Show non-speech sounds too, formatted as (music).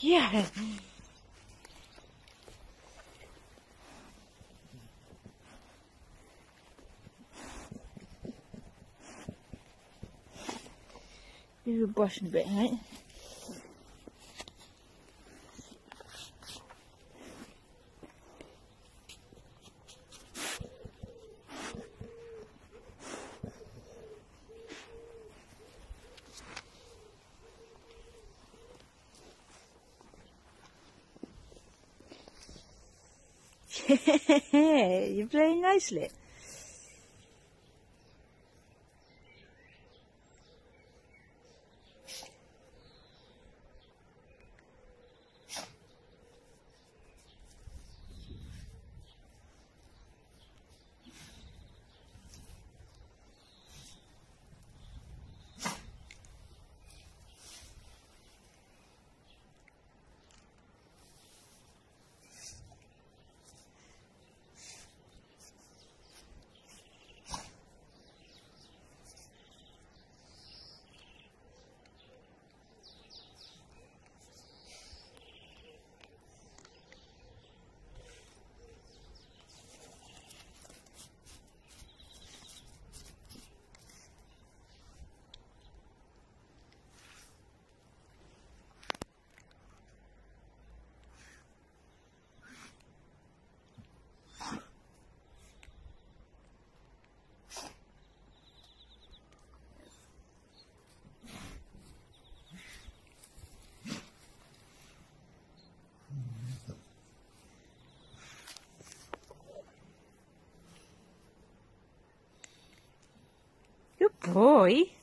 Yeah. You were brushing a bit, right? (laughs) You're playing nicely. Boy.